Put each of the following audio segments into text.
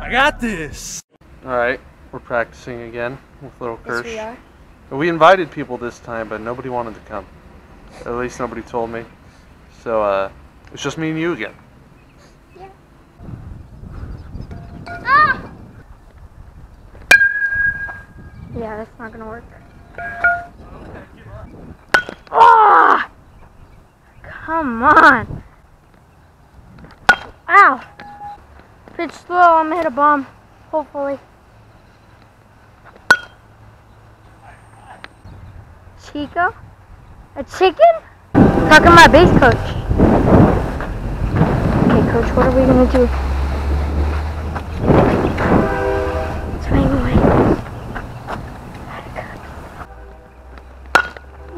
I got this. All right, we're practicing again with little Kersh. Yes, we are. We invited people this time, but nobody wanted to come. At least nobody told me. So uh, it's just me and you again. Yeah. Ah! Yeah, that's not gonna work. Ah! Come on! Pitch slow, I'm gonna hit a bomb. Hopefully. Chico? A chicken? Talking my base coach. Okay, coach, what are we gonna do? Swing away.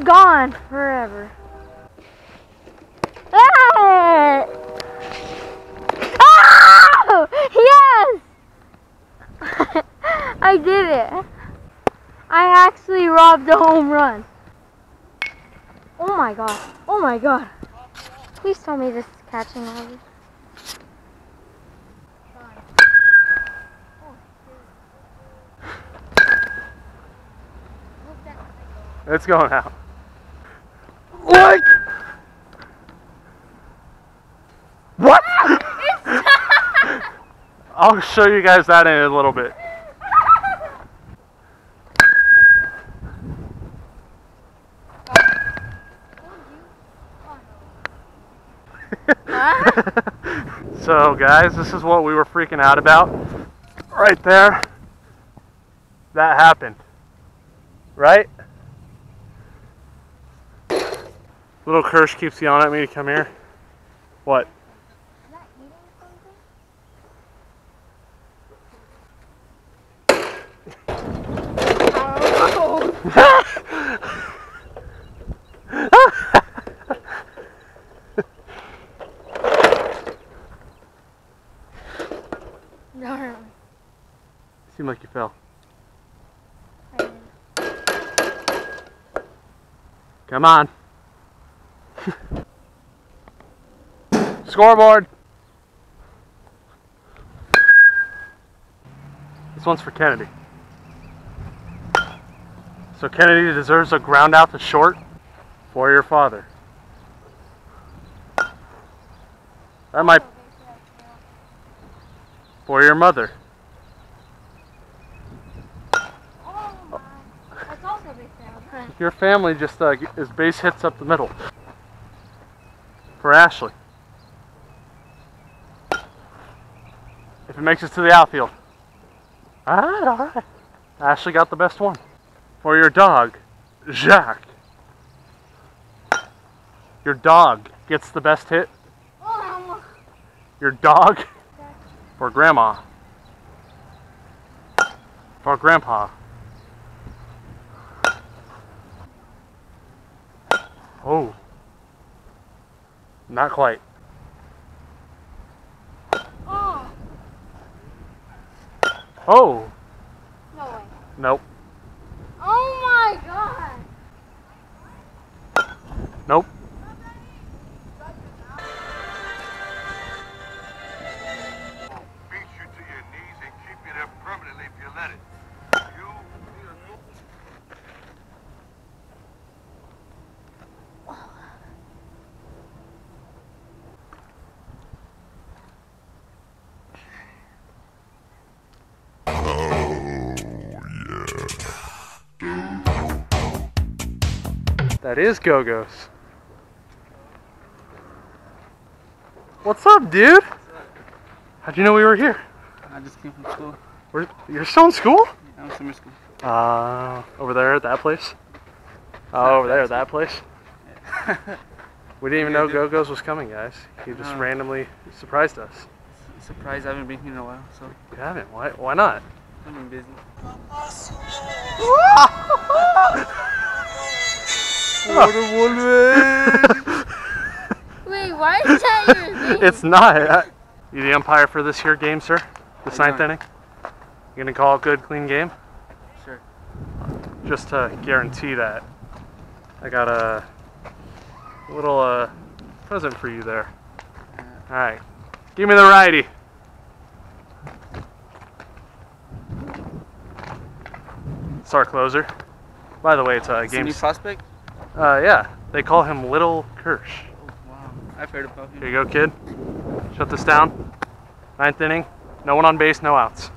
Gone forever. Ah! Oh! Yes! I did it. I actually robbed a home run. Oh my god. Oh my god. Please tell me this is catching already. It's going out. What? What? I'll show you guys that in a little bit. So, guys, this is what we were freaking out about. Right there. That happened. Right? Little Kersh keeps yelling at me to come here. What? No. really. Seemed like you fell. Come on. Scoreboard. This one's for Kennedy. So Kennedy deserves a ground out to short for your father. That might for your mother. Your family just uh, is base hits up the middle. For Ashley. If it makes it to the outfield. Alright, alright. Ashley got the best one. For your dog, Jacques. Your dog gets the best hit. Your dog for grandma. For grandpa. Oh. Not quite. Oh, Oh. no way. Nope. Oh my god. Nope. Permanently if you let it. You, That is Gogos. What's up, dude? How'd you know we were here? I just came from school. Where, you're still in school? I'm in summer school. Uh, over there at that place? Oh, over there at that place? We didn't even know Gogos was coming, guys. He just No. randomly surprised us. Surprised I haven't been here in a while, so You haven't? Why, why not? I've been busy. Wait, why is that your thing? it's not. I- You the umpire for this here game, sir? This Why ninth inning? You gonna call a good, clean game? Sure. Just to guarantee that. I got a little uh, present for you there. All right. Give me the righty. It's our closer. By the way, it's a It's a new game. prospect? Uh, yeah, they call him Little Kersh. Oh, wow. I've heard about Here him. you go, kid. Shut this down. Ninth inning. No one on base, no outs.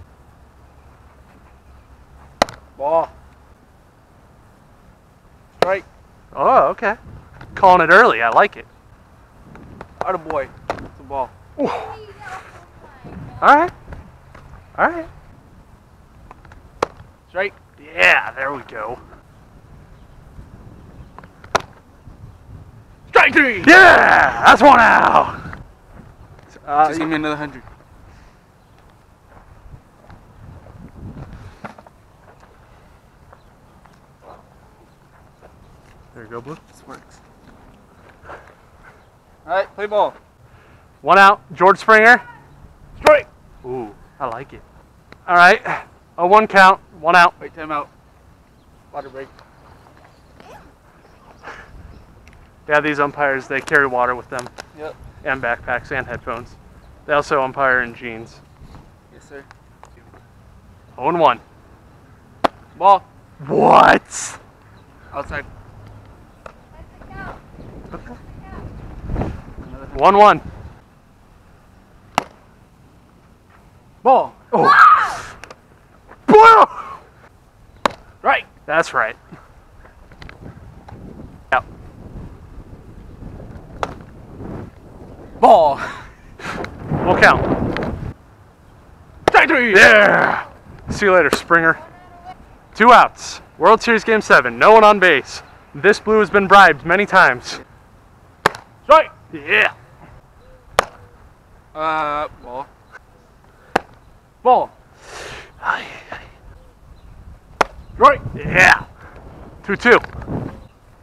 Ball. Strike. Oh, okay. Calling it early. I like it. Out of boy. It's a ball. All right. All right. Strike. Yeah, there we go. Strike three! Yeah, that's one out. Uh, Just give me another hundred. There you go, Blue. This works. Alright, play ball. One out. George Springer. Strike! Ooh, I like it. All right. A one count. One out. Wait, time out. Water break. Yeah, these umpires they carry water with them Yep. and backpacks and headphones. They also umpire in jeans. Yes, sir. 0 and 1. Ball. What? Outside. 1 1. Ball. Oh. Boy! Right. That's right. Out. Ball. We'll count. Three! Yeah. See you later, Springer. Two outs. World Series Game 7. No one on base. This blue has been bribed many times. Strike! Yeah. Uh, ball. Ball. Strike! Yeah. 2 2.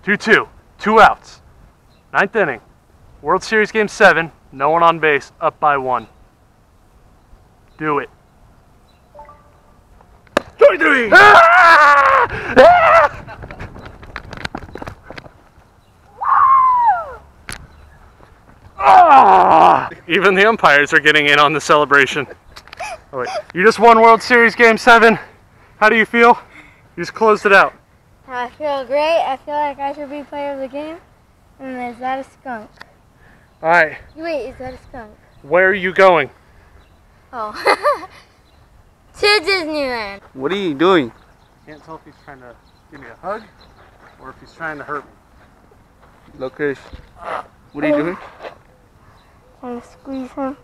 2 2. Two outs. Ninth inning. World Series Game 7. No one on base. Up by one. Do it. Strike three! Ah! Ah! Ah! Even the umpires are getting in on the celebration. Oh, wait. You just won World Series Game 7. How do you feel? You just closed it out. I feel great. I feel like I should be player of the game. And is that a skunk? All right. Wait, is that a skunk? Where are you going? Oh. to Disneyland. What are you doing? Can't tell if he's trying to give me a hug or if he's trying to hurt me. Look, Chris. What are you oh. doing? Trying to squeeze him.